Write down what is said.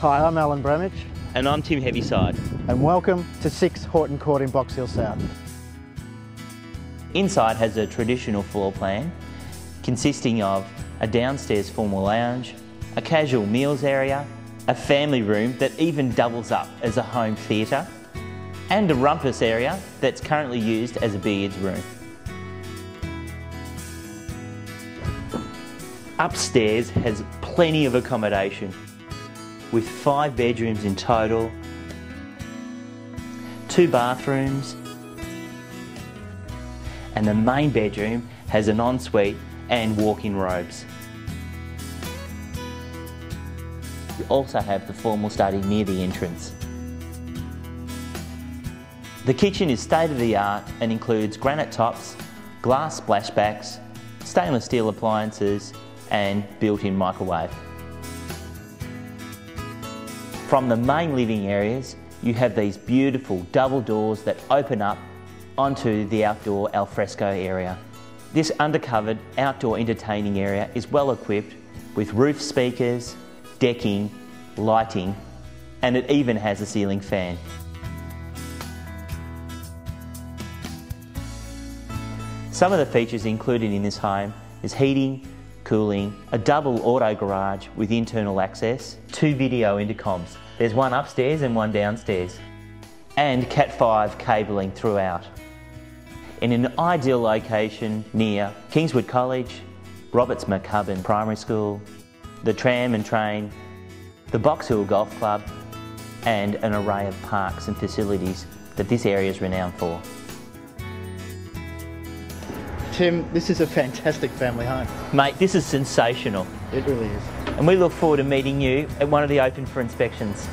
Hi, I'm Alan Bramage And I'm Tim Heavyside. and welcome to 6 Horton Court in Box Hill South. Inside has a traditional floor plan consisting of a downstairs formal lounge, a casual meals area, a family room that even doubles up as a home theatre, and a rumpus area that's currently used as a billiards room. Upstairs has plenty of accommodation with five bedrooms in total, two bathrooms, and the main bedroom has an ensuite and walk-in robes. We also have the formal study near the entrance. The kitchen is state of the art and includes granite tops, glass splashbacks, stainless steel appliances and built-in microwave. From the main living areas, you have these beautiful double doors that open up onto the outdoor alfresco area. This undercovered outdoor entertaining area is well equipped with roof speakers, decking, lighting, and it even has a ceiling fan. Some of the features included in this home is heating, cooling, a double auto garage with internal access, two video intercoms. There's one upstairs and one downstairs, and Cat5 cabling throughout. In an ideal location near Kingswood College, Roberts McCubbin Primary School, the tram and train, the Box Hill Golf Club, and an array of parks and facilities that this area is renowned for. Tim, this is a fantastic family home. Mate, this is sensational, It really is. and we look forward to meeting you at one of the open for inspections.